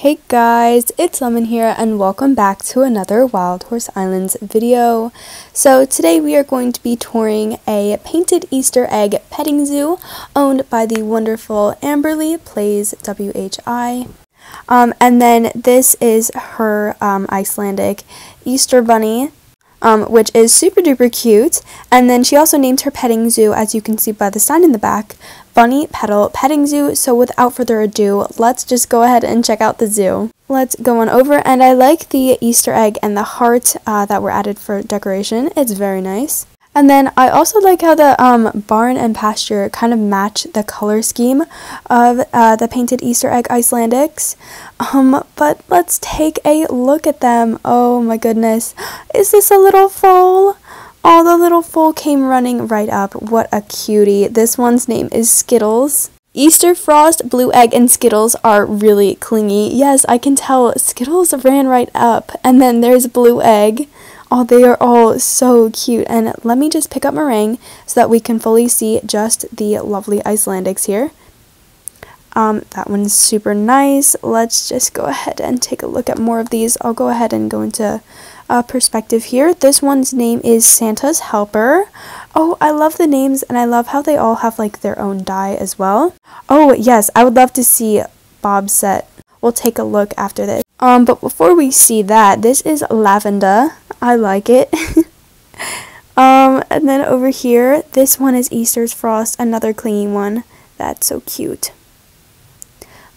Hey guys, it's Lemon here and welcome back to another Wild Horse Islands video. So today we are going to be touring a painted Easter egg petting zoo owned by the wonderful Amberly Plays WHI. Um, and then this is her um, Icelandic Easter bunny um, which is super duper cute. And then she also named her petting zoo, as you can see by the sign in the back, Bunny Petal Petting Zoo. So without further ado, let's just go ahead and check out the zoo. Let's go on over, and I like the Easter egg and the heart uh, that were added for decoration. It's very nice. And then I also like how the um, barn and pasture kind of match the color scheme of uh, the painted Easter egg Icelandics. Um, but let's take a look at them. Oh my goodness. Is this a little foal? Oh, the little foal came running right up. What a cutie. This one's name is Skittles. Easter Frost, Blue Egg, and Skittles are really clingy. Yes, I can tell Skittles ran right up. And then there's Blue Egg. Oh, they are all so cute. And let me just pick up Meringue so that we can fully see just the lovely Icelandics here. Um, that one's super nice. Let's just go ahead and take a look at more of these. I'll go ahead and go into uh, perspective here. This one's name is Santa's Helper. Oh, I love the names and I love how they all have like their own dye as well. Oh, yes, I would love to see Bob's set. We'll take a look after this. Um, but before we see that, this is Lavender. I like it. um, and then over here, this one is Easter's Frost, another clingy one. That's so cute.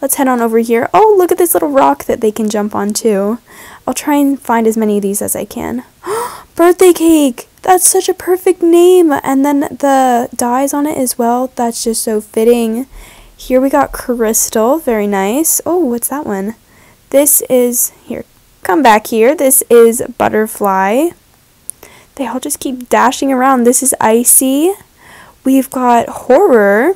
Let's head on over here. Oh, look at this little rock that they can jump on too. I'll try and find as many of these as I can. Birthday cake! That's such a perfect name! And then the dyes on it as well. That's just so fitting. Here we got Crystal. Very nice. Oh, what's that one? This is, here, come back here. This is Butterfly. They all just keep dashing around. This is Icy. We've got Horror.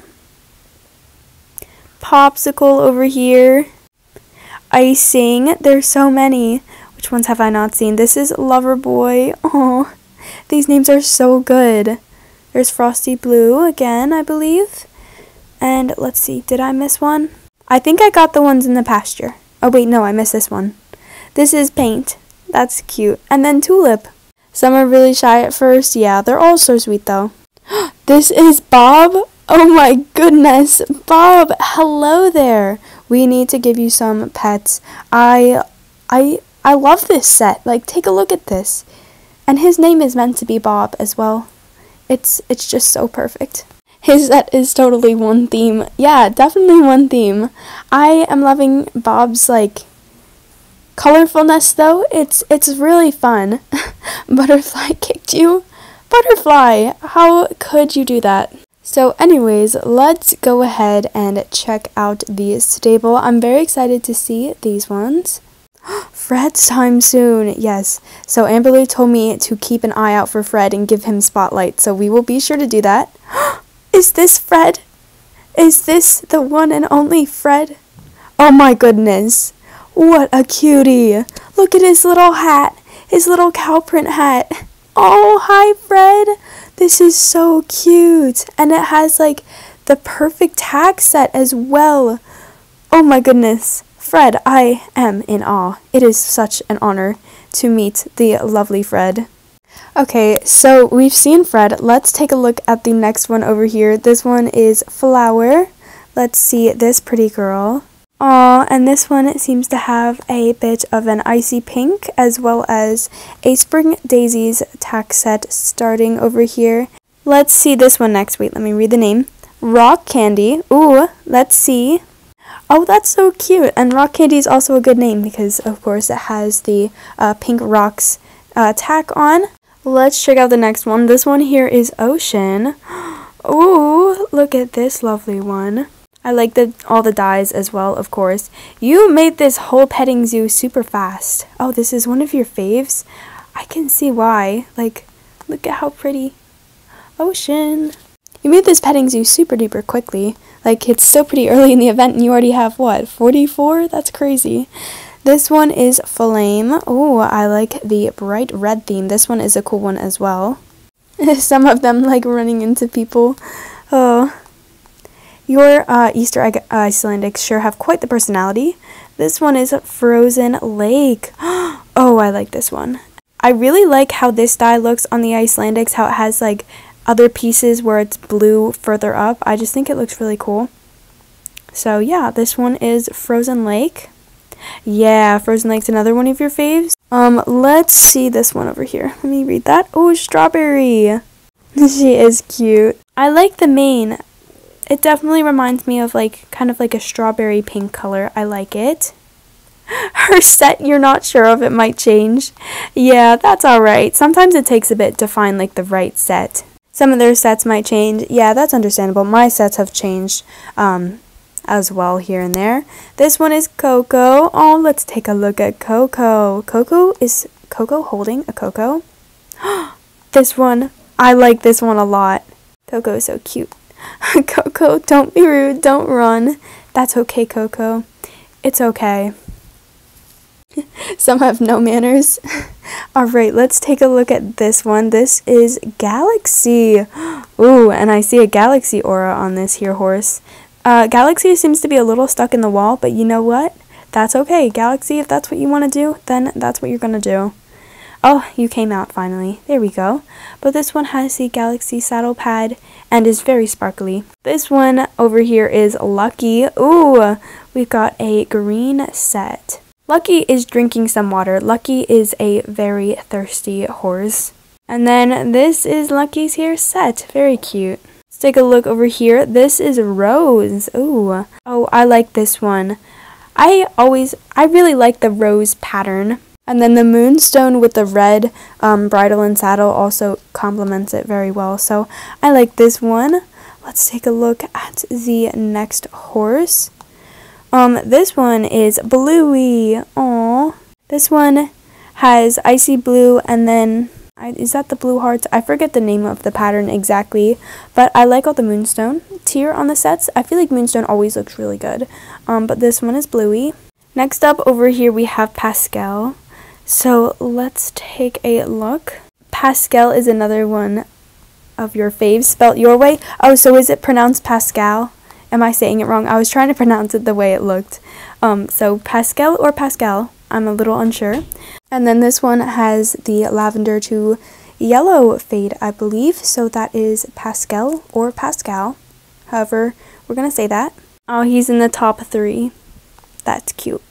Popsicle over here. Icing. There's so many. Which ones have I not seen? This is Loverboy. Oh, these names are so good. There's Frosty Blue again, I believe. And let's see, did I miss one? I think I got the ones in the pasture. Oh wait, no, I missed this one. This is paint. That's cute. And then tulip. Some are really shy at first. Yeah, they're all so sweet though. this is Bob. Oh my goodness. Bob, hello there. We need to give you some pets. I I I love this set. Like take a look at this. And his name is meant to be Bob as well. It's it's just so perfect. His set is totally one theme. Yeah, definitely one theme. I am loving Bob's like colorfulness though. It's it's really fun. Butterfly kicked you. Butterfly, how could you do that? So anyways, let's go ahead and check out the stable. I'm very excited to see these ones. Fred's time soon. Yes. So Amberly told me to keep an eye out for Fred and give him spotlight. So we will be sure to do that. Is this Fred? Is this the one and only Fred? Oh my goodness. What a cutie. Look at his little hat. His little cow print hat. Oh, hi Fred. This is so cute. And it has like the perfect tag set as well. Oh my goodness. Fred, I am in awe. It is such an honor to meet the lovely Fred. Okay, so we've seen Fred. Let's take a look at the next one over here. This one is Flower. Let's see this pretty girl. Aw, and this one seems to have a bit of an icy pink as well as a spring daisies tack set starting over here. Let's see this one next. Wait, let me read the name. Rock Candy. Ooh, let's see. Oh, that's so cute. And Rock Candy is also a good name because, of course, it has the uh, pink rocks uh, tack on. Let's check out the next one. This one here is Ocean. Ooh, look at this lovely one. I like the all the dyes as well, of course. You made this whole petting zoo super fast. Oh, this is one of your faves? I can see why. Like, look at how pretty. Ocean. You made this petting zoo super duper quickly. Like, it's so pretty early in the event and you already have, what, 44? That's crazy. This one is Flame. Oh, I like the bright red theme. This one is a cool one as well. Some of them like running into people. Oh. Your uh, Easter egg Icelandics sure have quite the personality. This one is Frozen Lake. oh, I like this one. I really like how this dye looks on the Icelandics, how it has like other pieces where it's blue further up. I just think it looks really cool. So yeah, this one is Frozen Lake. Yeah, Frozen Lake's another one of your faves. Um, let's see this one over here. Let me read that. Oh, Strawberry. she is cute. I like the mane. It definitely reminds me of like kind of like a strawberry pink color. I like it. Her set you're not sure of it might change. Yeah, that's alright. Sometimes it takes a bit to find like the right set. Some of their sets might change. Yeah, that's understandable. My sets have changed um, as well here and there. This one is Coco. Oh, let's take a look at Coco. Coco is Coco holding a Coco? this one, I like this one a lot. Coco is so cute. Coco, don't be rude, don't run. That's okay, Coco. It's okay. Some have no manners. Alright, let's take a look at this one. This is Galaxy. Ooh, and I see a Galaxy aura on this here horse. Uh, Galaxy seems to be a little stuck in the wall, but you know what? That's okay. Galaxy, if that's what you want to do, then that's what you're going to do. Oh, you came out finally. There we go. But this one has the Galaxy saddle pad and is very sparkly. This one over here is Lucky. Ooh, we've got a green set. Lucky is drinking some water. Lucky is a very thirsty horse. And then this is Lucky's hair set. Very cute. Let's take a look over here. This is Rose. Ooh. Oh, I like this one. I always, I really like the rose pattern. And then the moonstone with the red um, bridle and saddle also complements it very well. So I like this one. Let's take a look at the next horse. Um, this one is Bluey. Aw. This one has icy blue and then I, is that the blue hearts? I forget the name of the pattern exactly, but I like all the moonstone tier on the sets. I feel like moonstone always looks really good. Um, but this one is Bluey. Next up over here we have Pascal. So let's take a look. Pascal is another one of your faves spelt your way. Oh, so is it pronounced Pascal? Am I saying it wrong? I was trying to pronounce it the way it looked. Um, so Pascal or Pascal? I'm a little unsure. And then this one has the lavender to yellow fade, I believe. So that is Pascal or Pascal. However, we're going to say that. Oh, he's in the top three. That's cute.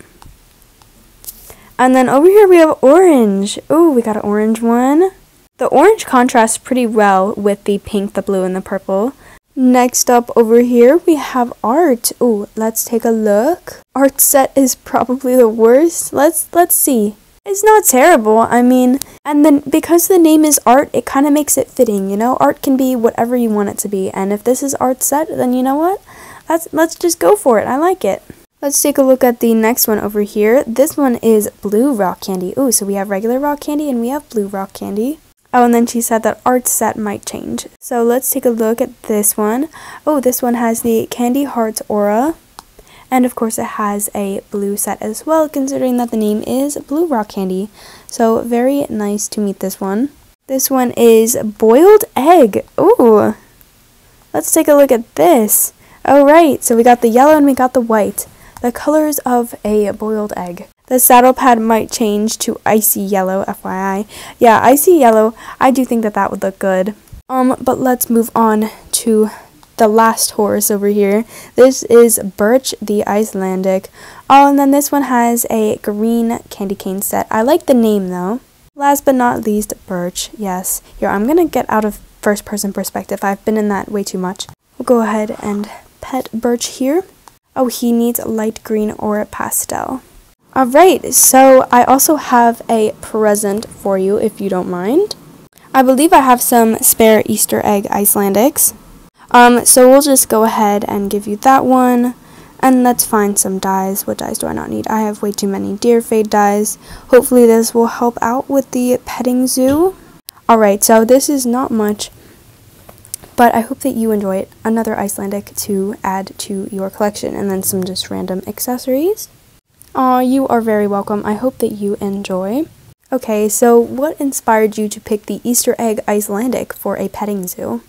And then over here we have orange. Oh, we got an orange one. The orange contrasts pretty well with the pink, the blue, and the purple. Next up over here we have art. Oh, let's take a look. Art set is probably the worst. Let's let's see. It's not terrible. I mean, and then because the name is art, it kind of makes it fitting, you know? Art can be whatever you want it to be. And if this is art set, then you know what? Let's let's just go for it. I like it. Let's take a look at the next one over here. This one is blue rock candy. Ooh, so we have regular rock candy and we have blue rock candy. Oh, and then she said that art set might change. So let's take a look at this one. Oh, this one has the Candy Hearts Aura. And of course it has a blue set as well, considering that the name is Blue Rock Candy. So very nice to meet this one. This one is Boiled Egg. Ooh. Let's take a look at this. Oh, right. So we got the yellow and we got the white the colors of a boiled egg. The saddle pad might change to icy yellow, FYI. Yeah, icy yellow, I do think that that would look good. Um, but let's move on to the last horse over here. This is Birch the Icelandic. Oh, and then this one has a green candy cane set. I like the name though. Last but not least, Birch. Yes. Here, I'm gonna get out of first person perspective. I've been in that way too much. We'll go ahead and pet Birch here. Oh, he needs light green or pastel. Alright, so I also have a present for you if you don't mind. I believe I have some spare Easter egg Icelandics. Um, so we'll just go ahead and give you that one. And let's find some dyes. What dyes do I not need? I have way too many deer fade dyes. Hopefully this will help out with the petting zoo. Alright, so this is not much, but I hope that you enjoy it. Another Icelandic to add to your collection, and then some just random accessories. Aw, you are very welcome. I hope that you enjoy. Okay, so what inspired you to pick the Easter egg Icelandic for a petting zoo?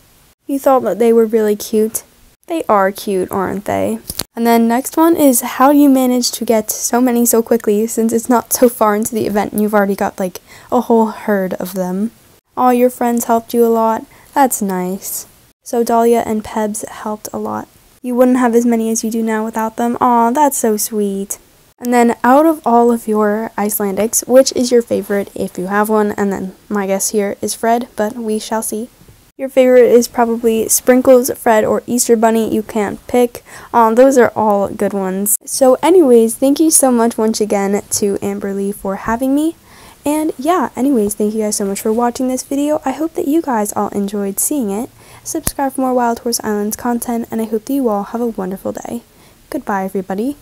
You thought that they were really cute. They are cute, aren't they? And then next one is how you manage to get so many so quickly since it's not so far into the event and you've already got like a whole herd of them. All your friends helped you a lot. That's nice. So Dahlia and Pebs helped a lot. You wouldn't have as many as you do now without them. Aw, that's so sweet. And then out of all of your Icelandics, which is your favorite if you have one? And then my guess here is Fred, but we shall see. Your favorite is probably Sprinkles, Fred, or Easter Bunny. You can't pick. Um, those are all good ones. So, anyways, thank you so much once again to Amberly for having me. And yeah, anyways, thank you guys so much for watching this video. I hope that you guys all enjoyed seeing it. Subscribe for more Wild Horse Islands content, and I hope that you all have a wonderful day. Goodbye, everybody.